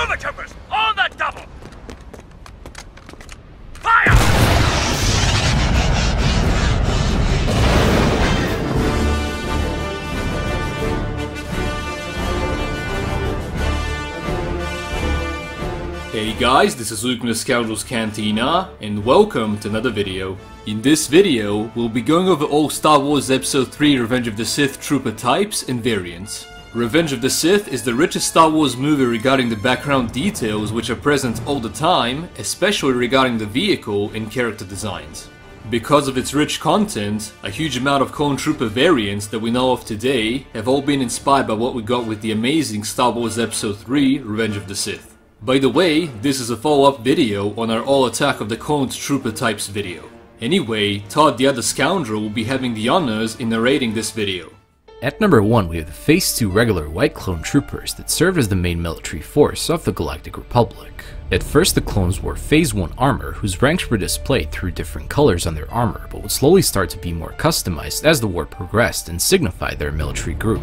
On the double! Hey guys, this is Luke from the Scoundrels Cantina, and welcome to another video. In this video, we'll be going over all Star Wars Episode 3 Revenge of the Sith trooper types and variants. Revenge of the Sith is the richest Star Wars movie regarding the background details which are present all the time, especially regarding the vehicle and character designs. Because of its rich content, a huge amount of clone trooper variants that we know of today have all been inspired by what we got with the amazing Star Wars Episode 3 Revenge of the Sith. By the way, this is a follow-up video on our All Attack of the Clone Trooper Types video. Anyway, Todd the Other Scoundrel will be having the honors in narrating this video. At number 1 we have the Phase 2 regular white clone troopers that served as the main military force of the Galactic Republic. At first the clones wore Phase 1 armor whose ranks were displayed through different colors on their armor but would slowly start to be more customized as the war progressed and signify their military group.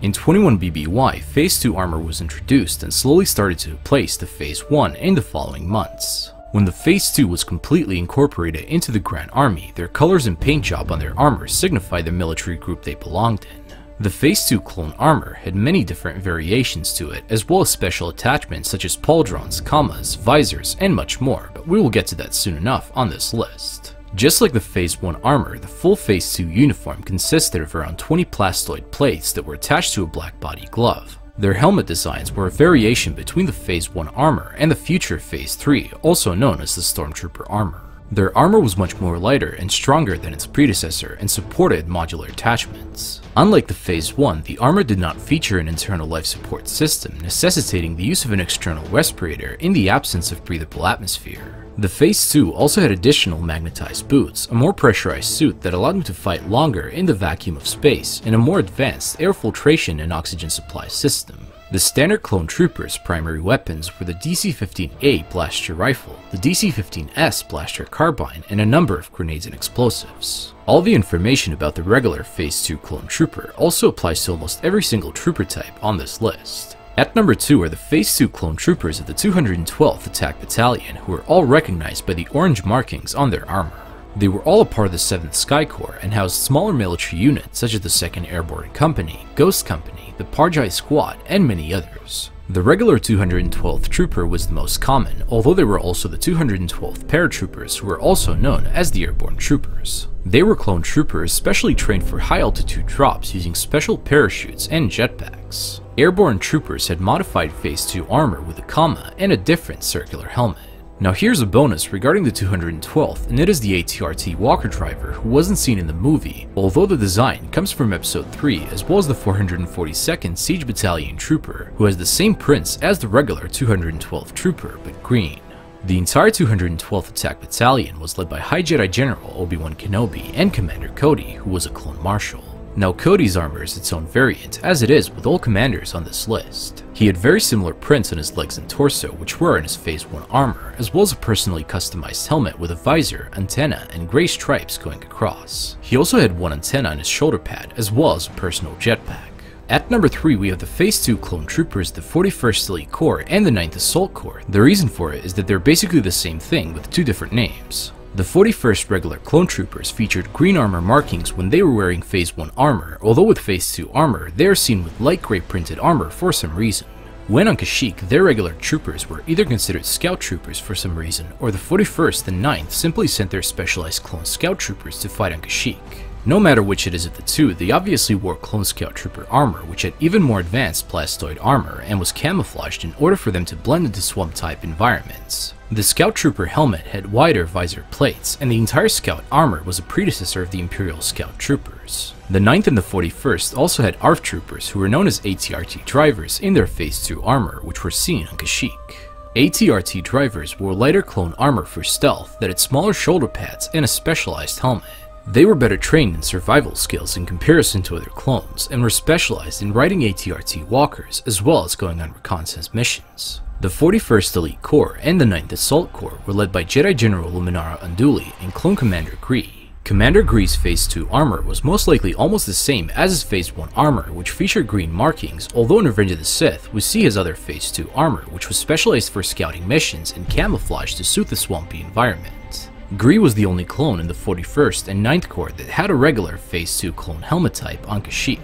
In 21BBY, Phase 2 armor was introduced and slowly started to replace the Phase 1 in the following months. When the Phase 2 was completely incorporated into the Grand Army, their colors and paint job on their armor signified the military group they belonged in. The Phase 2 clone armor had many different variations to it, as well as special attachments such as pauldrons, kamas, visors, and much more, but we will get to that soon enough on this list. Just like the Phase 1 armor, the full Phase 2 uniform consisted of around 20 plastoid plates that were attached to a black body glove. Their helmet designs were a variation between the Phase 1 armor and the future Phase 3, also known as the Stormtrooper armor. Their armor was much more lighter and stronger than its predecessor and supported modular attachments. Unlike the Phase 1, the armor did not feature an internal life support system, necessitating the use of an external respirator in the absence of breathable atmosphere. The Phase 2 also had additional magnetized boots, a more pressurized suit that allowed him to fight longer in the vacuum of space, and a more advanced air filtration and oxygen supply system. The standard clone troopers' primary weapons were the DC-15A blaster rifle, the DC-15S blaster carbine, and a number of grenades and explosives. All the information about the regular Phase 2 clone trooper also applies to almost every single trooper type on this list. At number 2 are the Phase 2 clone troopers of the 212th Attack Battalion who are all recognized by the orange markings on their armor. They were all a part of the 7th Sky Corps and housed smaller military units such as the 2nd Airborne Company, Ghost Company, the Parjai Squad, and many others. The regular 212th Trooper was the most common, although there were also the 212th Paratroopers who were also known as the Airborne Troopers. They were clone troopers specially trained for high altitude drops using special parachutes and jetpacks. Airborne troopers had modified Phase 2 armor with a kama and a different circular helmet. Now here's a bonus regarding the 212th, and it is the AT-RT Walker driver who wasn't seen in the movie, although the design comes from episode 3 as well as the 442nd Siege Battalion trooper, who has the same prints as the regular 212th trooper, but green. The entire 212th Attack Battalion was led by High Jedi General Obi-Wan Kenobi and Commander Cody, who was a clone marshal. Now Cody's armor is its own variant, as it is with all commanders on this list. He had very similar prints on his legs and torso, which were in his Phase 1 armor, as well as a personally customized helmet with a visor, antenna, and grey stripes going across. He also had one antenna on his shoulder pad, as well as a personal jetpack. At number 3 we have the Phase 2 clone troopers, the 41st Elite Corps, and the 9th Assault Corps. The reason for it is that they're basically the same thing with two different names. The 41st regular clone troopers featured green armor markings when they were wearing Phase 1 armor, although with Phase 2 armor, they are seen with light gray printed armor for some reason. When on Kashyyyk, their regular troopers were either considered scout troopers for some reason, or the 41st and 9th simply sent their specialized clone scout troopers to fight on Kashyyyk. No matter which it is of the two, they obviously wore Clone Scout Trooper armor, which had even more advanced plastoid armor and was camouflaged in order for them to blend into swamp-type environments. The Scout Trooper helmet had wider visor plates, and the entire Scout armor was a predecessor of the Imperial Scout Troopers. The 9th and the 41st also had ARF Troopers who were known as AT-RT drivers in their Phase 2 armor, which were seen on Kashyyyk. AT-RT drivers wore lighter clone armor for stealth that had smaller shoulder pads and a specialized helmet. They were better trained in survival skills in comparison to other clones, and were specialized in riding AT-RT walkers as well as going on reconnaissance missions. The 41st Elite Corps and the 9th Assault Corps were led by Jedi General Luminara Unduli and Clone Commander Gree. Commander Gree's Phase 2 armor was most likely almost the same as his Phase 1 armor, which featured green markings, although in Revenge of the Sith, we see his other Phase 2 armor, which was specialized for scouting missions and camouflage to suit the swampy environment. Gree was the only clone in the 41st and 9th Corps that had a regular Phase 2 clone helmet type on Kashyyyk.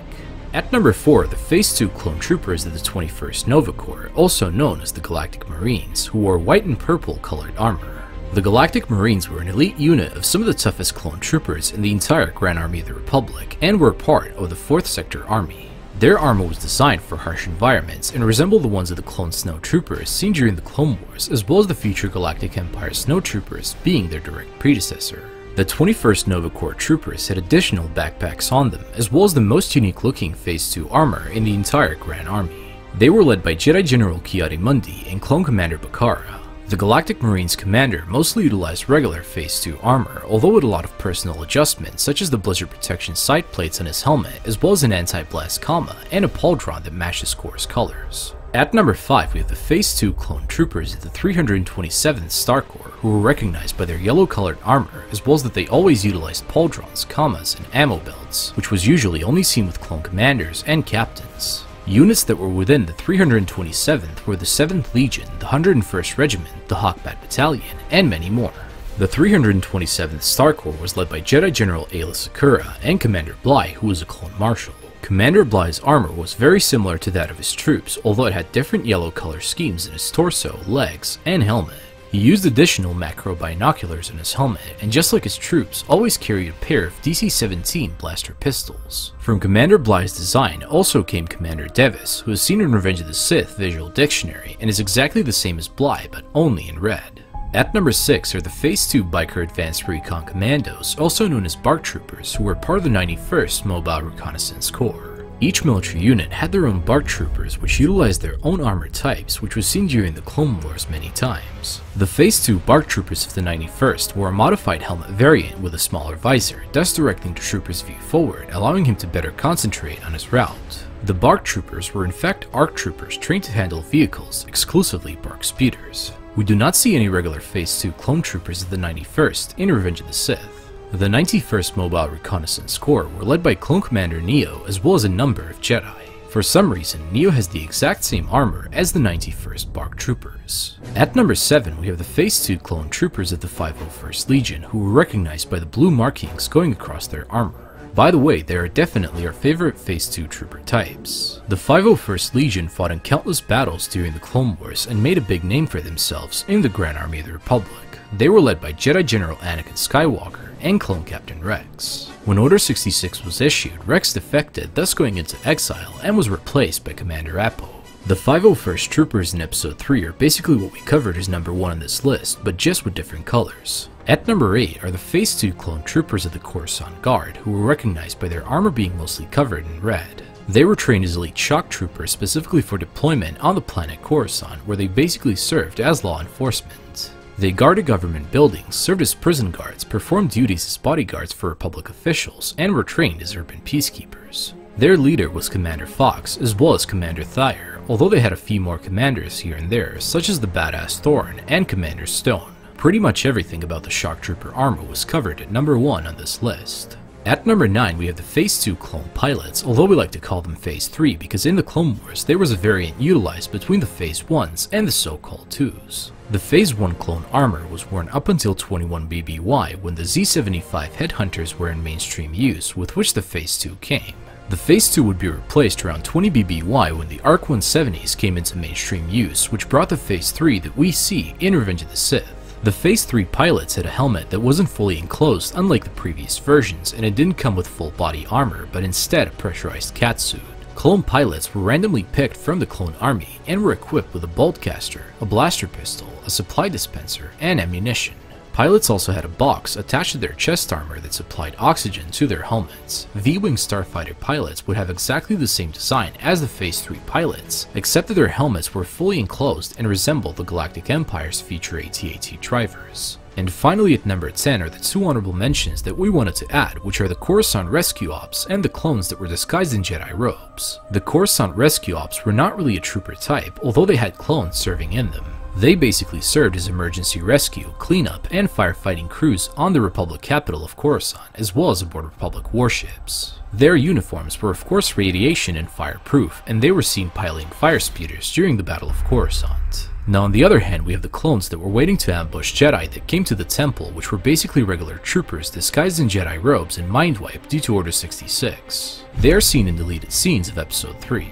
At number 4, the Phase 2 clone troopers of the 21st Nova Corps, also known as the Galactic Marines, who wore white and purple colored armor. The Galactic Marines were an elite unit of some of the toughest clone troopers in the entire Grand Army of the Republic, and were part of the 4th Sector Army. Their armor was designed for harsh environments and resembled the ones of the clone snow troopers seen during the Clone Wars, as well as the future Galactic Empire snow troopers being their direct predecessor. The 21st Nova Corps troopers had additional backpacks on them, as well as the most unique looking Phase 2 armor in the entire Grand Army. They were led by Jedi General Ki-Adi-Mundi and Clone Commander Bacara. the Galactic Marines commander mostly utilized regular Phase 2 armor, although with a lot of personal adjustments such as the blizzard protection sight plates on his helmet, as well as an anti-blast kama and a pauldron that matches Corps' colors. At number 5 we have the Phase 2 clone troopers of the 327th Star Corps, who were recognized by their yellow colored armor, as well as that they always utilized pauldrons, kamas, and ammo belts, which was usually only seen with clone commanders and captains. Units that were within the 327th were the 7th Legion, the 101st Regiment, the Hawkbat Battalion, and many more. The 327th Star Corps was led by Jedi General Aayla Secura and Commander Bly, who was a clone marshal. Commander Bly's armor was very similar to that of his troops, although it had different yellow color schemes in his torso, legs, and helmet. He used additional macro binoculars in his helmet, and just like his troops, always carried a pair of DC-17 blaster pistols. From Commander Bly's design also came Commander Devis, who is seen in Revenge of the Sith Visual Dictionary, and is exactly the same as Bly, but only in red. At number 6 are the Phase 2 Biker Advanced Recon Commandos, also known as BARC Troopers, who were part of the 91st Mobile Reconnaissance Corps. Each military unit had their own BARC troopers which utilized their own armor types which was seen during the Clone Wars many times. The Phase 2 BARC troopers of the 91st wore a modified helmet variant with a smaller visor, thus directing the trooper's view forward, allowing him to better concentrate on his route. The BARC troopers were in fact ARC troopers trained to handle vehicles, exclusively BARC speeders. We do not see any regular Phase 2 clone troopers of the 91st in Revenge of the Sith. The 91st Mobile Reconnaissance Corps were led by Clone Commander Neyo as well as a number of Jedi. For some reason, Neyo has the exact same armor as the 91st BARC Troopers. At number 7, we have the Phase 2 clone troopers of the 501st Legion, who were recognized by the blue markings going across their armor. By the way, they are definitely our favorite Phase 2 trooper types. The 501st Legion fought in countless battles during the Clone Wars and made a big name for themselves in the Grand Army of the Republic. They were led by Jedi General Anakin Skywalker, and clone Captain Rex. When Order 66 was issued, Rex defected, thus going into exile, and was replaced by Commander Appo. The 501st Troopers in Episode 3 are basically what we covered as number 1 on this list, but just with different colors. At number 8 are the Phase 2 clone troopers of the Coruscant Guard, who were recognized by their armor being mostly covered in red. They were trained as elite shock troopers specifically for deployment on the planet Coruscant, where they basically served as law enforcement. They guarded government buildings, served as prison guards, performed duties as bodyguards for Republic officials, and were trained as urban peacekeepers. Their leader was Commander Fox, as well as Commander Thire, although they had a few more commanders here and there, such as the Badass Thorn and Commander Stone. Pretty much everything about the Shock Trooper armor was covered at number 1 on this list. At number 9 we have the Phase 2 clone pilots, although we like to call them Phase 3 because in the Clone Wars there was a variant utilized between the Phase 1s and the so-called 2s. The Phase 1 clone armor was worn up until 21 BBY when the Z75 headhunters were in mainstream use, with which the Phase 2 came. The Phase 2 would be replaced around 20 BBY when the ARC 170s came into mainstream use, which brought the Phase 3 that we see in Revenge of the Sith. The Phase 3 pilots had a helmet that wasn't fully enclosed unlike the previous versions, and it didn't come with full body armor, but instead a pressurized catsuit. Clone pilots were randomly picked from the clone army and were equipped with a boltcaster, a blaster pistol, a supply dispenser, and ammunition. Pilots also had a box attached to their chest armor that supplied oxygen to their helmets. V-Wing starfighter pilots would have exactly the same design as the Phase 3 pilots, except that their helmets were fully enclosed and resembled the Galactic Empire's future AT-AT drivers. And finally at number 10 are the two honorable mentions that we wanted to add, which are the Coruscant Rescue Ops and the clones that were disguised in Jedi robes. The Coruscant Rescue Ops were not really a trooper type, although they had clones serving in them. They basically served as emergency rescue, cleanup, and firefighting crews on the Republic capital of Coruscant, as well as aboard Republic warships. Their uniforms were of course radiation and fireproof, and they were seen piloting fire speeders during the Battle of Coruscant. Now on the other hand, we have the clones that were waiting to ambush Jedi that came to the temple, which were basically regular troopers disguised in Jedi robes and mind wiped due to Order 66. They are seen in deleted scenes of Episode 3.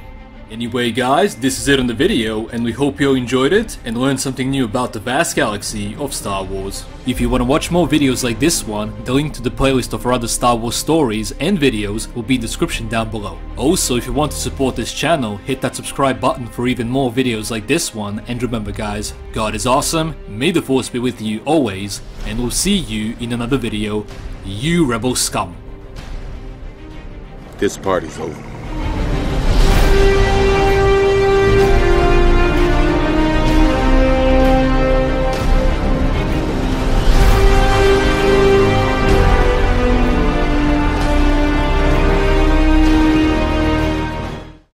Anyway guys, this is it on the video and we hope you enjoyed it and learned something new about the vast galaxy of Star Wars. If you want to watch more videos like this one, the link to the playlist of our other Star Wars stories and videos will be in the description down below. Also, if you want to support this channel, hit that subscribe button for even more videos like this one and remember guys, God is awesome, may the force be with you always, and we'll see you in another video, you rebel scum. This party's over.